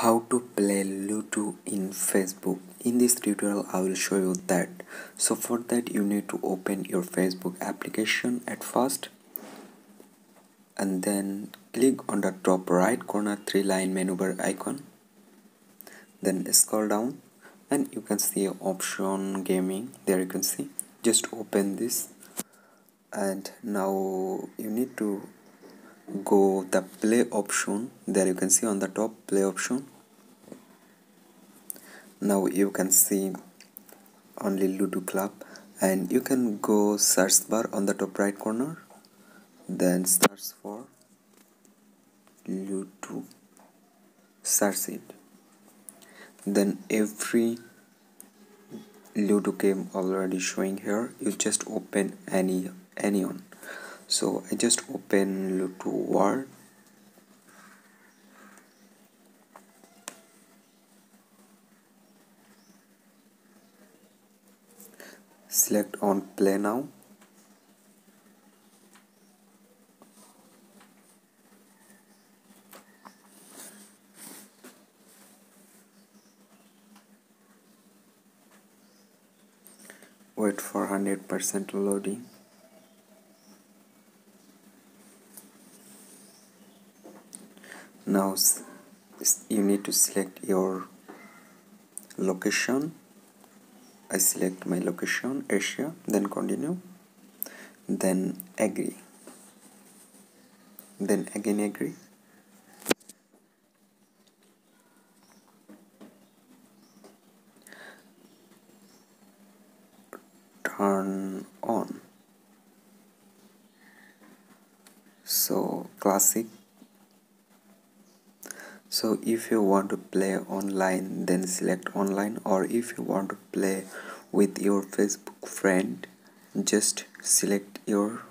how to play ludo in facebook. In this tutorial i will show you that. So for that you need to open your facebook application at first and then click on the top right corner three line menu bar icon. Then scroll down and you can see option gaming. There you can see. Just open this and now you need to go the play option. There you can see on the top play option. Now you can see only ludo club. And you can go search bar on the top right corner. Then search for ludo. Search it. Then every ludo game already showing here. You just open any any one so I just open Ludo World select on play now. Wait for 100% loading now you need to select your location. I select my location Asia then continue. Then agree. Then again agree. Turn on. So classic so if you want to play online then select online or if you want to play with your facebook friend just select your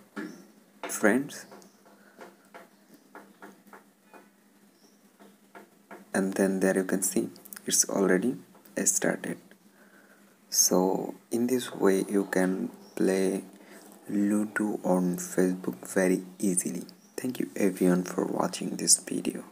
friends and then there you can see it's already started. So in this way you can play ludo on facebook very easily. Thank you everyone for watching this video